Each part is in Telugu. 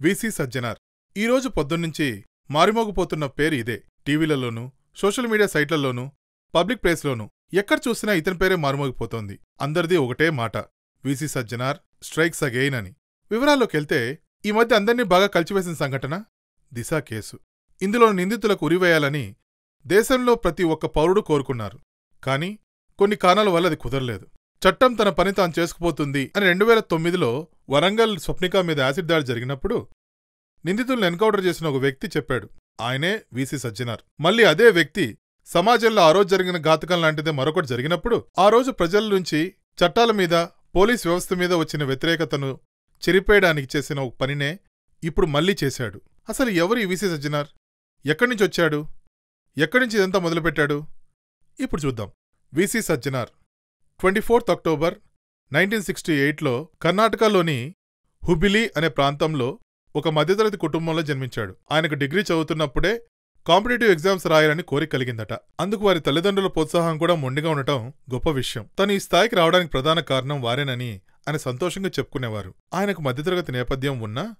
విసి సజ్జనార్. ఈరోజు పొద్దున్నుంచి మారుమోగిపోతున్న పేరు ఇదే. టీవీలలోనూ సోషల్ మీడియా సైట్లలోనూ పబ్లిక్ ప్లేస్లోనూ ఎక్కడ చూసినా ఇతని పేరే మారుమోగిపోతోంది. అందరిది ఒకటే మాట. విసి సజ్జనార్ స్ట్రైక్స్ అగెయిన్ అని. వివరాల్లోకెళ్తే ఈ మధ్య అందర్నీ బాగా కలిచివేసిన సంఘటన దిశ కేసు. ఇందులో నిందితులకు ఉరివేయాలని దేశంలో ప్రతి ఒక్క పౌరుడు కోరుకున్నారు. కాని కొన్ని కారణాల వల్ల అది కుదరలేదు. చట్టం తన పని తాను చేసుకుపోతుంది అని రెండు వేల తొమ్మిదిలో వరంగల్ స్వప్నిక మీద యాసిడ్ దాడి జరిగినప్పుడు నిందితులను ఎన్కౌంటర్ చేసిన ఒక వ్యక్తి చెప్పాడు. ఆయనే వీసీ సజ్జనార్. మళ్ళీ అదే వ్యక్తి సమాజంలో ఆ రోజు జరిగిన ఘాతకం లాంటిదే మరొకటి జరిగినప్పుడు ఆ రోజు ప్రజల నుంచి చట్టాల మీద పోలీస్ వ్యవస్థ మీద వచ్చిన వ్యతిరేకతను చెరిపేయడానికి చేసిన ఒక పనినే ఇప్పుడు మళ్ళీ చేశాడు. అసలు ఎవరు ఈ వీసీ సజ్జనార్? ఎక్కడి నుంచి వచ్చాడు? ఎక్కడి నుంచి ఇదంతా మొదలుపెట్టాడు? ఇప్పుడు చూద్దాం. VC Sajjanar. Twenty fourth October nineteen sixty ఎయిట్లో కర్ణాటకలోని హుబిలి అనే ప్రాంతంలో ఒక మధ్యతరగతి కుటుంబంలో జన్మించాడు. ఆయనకు డిగ్రీ చదువుతున్నప్పుడే కాంపిటేటివ్ ఎగ్జామ్స్ రాయాలని కోరిక కలిగిందట. అందుకు వారి తల్లిదండ్రుల ప్రోత్సాహం కూడా మొండిగా ఉండటం గొప్ప విషయం. తను ఈ స్థాయికి రావడానికి ప్రధాన కారణం వారేనని ఆయన సంతోషంగా చెప్పుకునేవారు. ఆయనకు మధ్యతరగతి నేపథ్యం ఉన్నా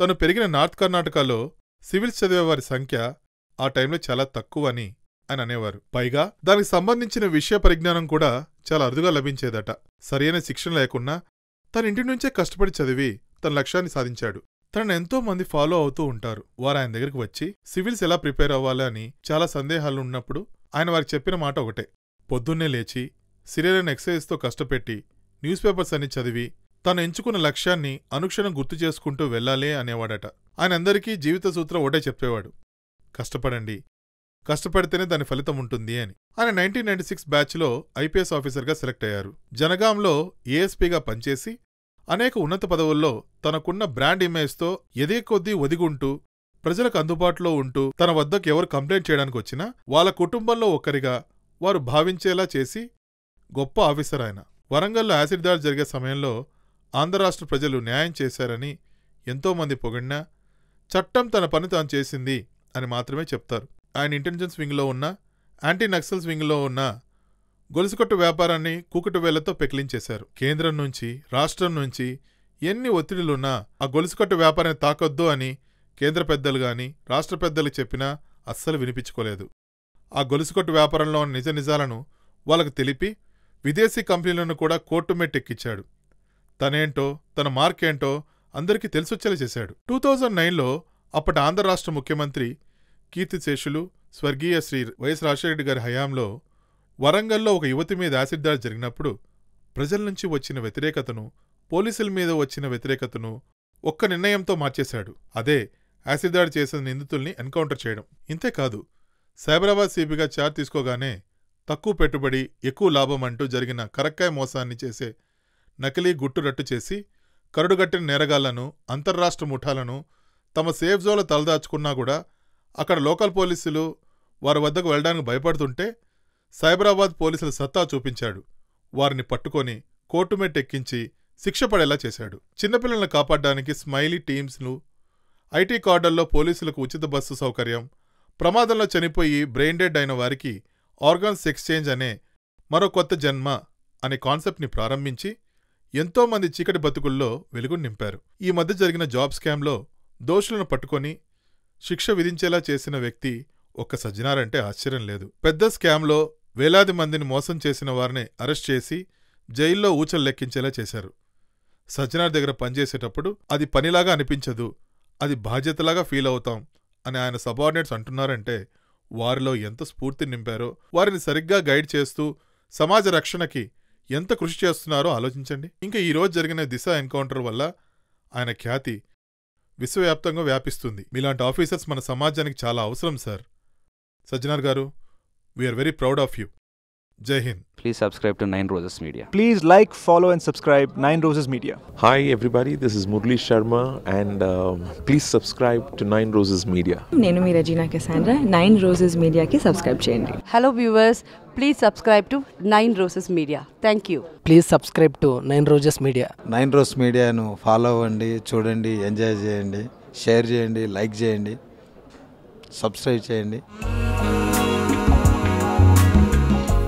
తను పెరిగిన నార్త్ కర్ణాటకలో సివిల్స్ చదివే వారి సంఖ్య ఆ టైంలో చాలా తక్కువ అని ఆయన అనేవారు. పైగా దానికి సంబంధించిన విషయ పరిజ్ఞానం కూడా చాలా అరుదుగా లభించేదట. సరైన శిక్షణ లేకున్నా తన ఇంటి నుంచే కష్టపడి చదివి తన లక్ష్యాన్ని సాధించాడు. తనను ఎంతో మంది ఫాలో అవుతూ ఉంటారు. వారు ఆయన దగ్గరికి వచ్చి సివిల్స్ ఎలా ప్రిపేర్ అవ్వాలి? అని చాలా సందేహాలు ఉన్నప్పుడు ఆయన వారికి చెప్పిన మాట ఒకటే. పొద్దున్నే లేచి సిరియలైన ఎక్సైజ్తో కష్టపెట్టి న్యూస్ పేపర్స్ అన్ని చదివి తాను ఎంచుకున్న లక్ష్యాన్ని అనుక్షణం గుర్తు చేసుకుంటూ వెళ్ళాలే అనేవాడట. ఆయన అందరికీ జీవిత సూత్రం ఒకటే చెప్పేవాడు. కష్టపడండి. కష్టపడితేనే దాని ఫలితం ఉంటుంది అని. ఆయన నైన్టీన్ నైన్టీ సిక్స్ బ్యాచ్లో ఐపీఎస్ ఆఫీసర్గా సెలెక్ట్ అయ్యారు. జనగాంలో ఏఎస్పీగా పనిచేసి అనేక ఉన్నత పదవుల్లో తనకున్న బ్రాండ్ ఇమేజ్తో ఎదే కొద్దీ ఒదిగుంటూ ప్రజలకు అందుబాటులో ఉంటూ తన వద్దకు ఎవరు కంప్లైంట్ చేయడానికి వచ్చినా వాళ్ళ కుటుంబంలో ఒక్కరిగా వారు భావించేలా చేసి గొప్ప ఆఫీసర్ ఆయన. వరంగల్లో యాసిడ్ దాడి జరిగే సమయంలో ఆంధ్ర రాష్ట్ర ప్రజలు న్యాయం చేశారని ఎంతోమంది పొగిడినా చట్టం తన పని తాను చేసింది అని మాత్రమే చెప్తారు. ఆయన ఇంటెలిజెన్స్ వింగ్లో ఉన్న యాంటీ నక్సల్స్ వింగ్లో ఉన్న గొలుసుకట్టు వ్యాపారాన్ని కూకటి పెకిలించేశారు. కేంద్రం నుంచి రాష్ట్రం నుంచి ఎన్ని ఒత్తిడిలున్నా ఆ గొలుసుకట్టు వ్యాపారాన్ని తాకొద్దు అని కేంద్ర పెద్దలు గాని రాష్ట్ర పెద్దలు చెప్పినా అస్సలు వినిపించుకోలేదు. ఆ గొలుసుకట్టు వ్యాపారంలో ఉన్న నిజ నిజాలను వాళ్ళకు తెలిపి విదేశీ కంపెనీలను కూడా కోర్టు మెట్టెక్కిచ్చాడు తనేంటో తన మార్కేంటో అందరికీ తెలిసొచ్చేలా చేశాడు. టూ థౌజండ్ నైన్లో అప్పటి ఆంధ్ర రాష్ట్ర ముఖ్యమంత్రి కీర్తిశేషులు స్వర్గీయ శ్రీ వైఎస్ రాజశేఖర గారి హయాంలో వరంగల్లో ఒక యువతి మీద యాసిడ్ దాడి జరిగినప్పుడు ప్రజల నుంచి వచ్చిన వ్యతిరేకతను పోలీసుల మీద వచ్చిన వ్యతిరేకతను ఒక్క నిర్ణయంతో మార్చేశాడు. అదే యాసిడ్ దాడి చేసిన నిందితుల్ని ఎన్కౌంటర్ చేయడం. ఇంతేకాదు సైబరాబాద్ సిపిగా చార్జ్ తీసుకోగానే తక్కువ పెట్టుబడి ఎక్కువ లాభం అంటూ జరిగిన కరక్కాయ మోసాన్ని చేసే నకిలీ గుట్టు రట్టు చేసి కరుడుగట్టిన నేరగాళ్ళను అంతర్రాష్ట్ర ముఠాలను తమ సేఫ్ జోన్లో తలదాచుకున్నా కూడా అక్కడ లోకల్ పోలీసులు వారి వద్దకు వెళ్ళడానికి భయపడుతుంటే సైబరాబాద్ పోలీసుల సత్తా చూపించాడు. వారిని పట్టుకొని కోర్టుమెట్ ఎక్కించి శిక్ష పడేలా చేశాడు. చిన్నపిల్లలను కాపాడడానికి స్మైలీ టీమ్స్ను ఐటీ కార్డర్లో పోలీసులకు ఉచిత బస్సు సౌకర్యం ప్రమాదంలో చనిపోయి బ్రెయిన్ డెడ్ అయిన వారికి ఆర్గాన్స్ ఎక్స్చేంజ్ అనే మరో కొత్త జన్మ అనే కాన్సెప్ట్ని ప్రారంభించి ఎంతోమంది చీకటి బతుకుల్లో వెలుగు నింపారు. ఈ మధ్య జరిగిన జాబ్ స్కామ్లో దోషులను పట్టుకొని శిక్ష విధించేలా చేసిన వ్యక్తి ఒక్క సజ్జనారంటే ఆశ్చర్యం లేదు. పెద్ద స్కామ్లో వేలాది మందిని మోసం చేసిన వారిని అరెస్ట్ చేసి జైల్లో ఊచలు లెక్కించేలా చేశారు. సజ్జనార్ దగ్గర పనిచేసేటప్పుడు అది పనిలాగా అనిపించదు అది బాధ్యతలాగా ఫీల్ అవుతాం అని ఆయన సబార్డినేట్స్ అంటున్నారంటే వారిలో ఎంత స్ఫూర్తి నింపారో వారిని సరిగ్గా గైడ్ చేస్తూ సమాజ రక్షణకి ఎంత కృషి చేస్తున్నారో ఆలోచించండి. ఇంకా ఈ రోజు జరిగిన దిశ ఎన్కౌంటర్ వల్ల ఆయన ఖ్యాతి విశ్వవ్యాప్తంగా వ్యాపిస్తుంది. మీలాంటి ఆఫీసర్స్ మన సమాజానికి చాలా అవసరం sir. Sajjanar garu we are very proud of you Jai Hind. Please subscribe to nine roses media please like follow and subscribe nine roses media hi everybody this is Murali Sharma and please subscribe to nine roses media నేను మీ రజీనా కెసాండ్రా. నైన్ రోజెస్ మీడియాకి సబ్స్క్రైబ్ చేయండి. Hello viewers please subscribe to nine roses media thank you please subscribe to nine roses media nine rose మీడియాను ఫాలో అవ్వండి చూడండి ఎంజాయ్ చేయండి షేర్ చేయండి లైక్ చేయండి సబ్స్క్రైబ్ చేయండి.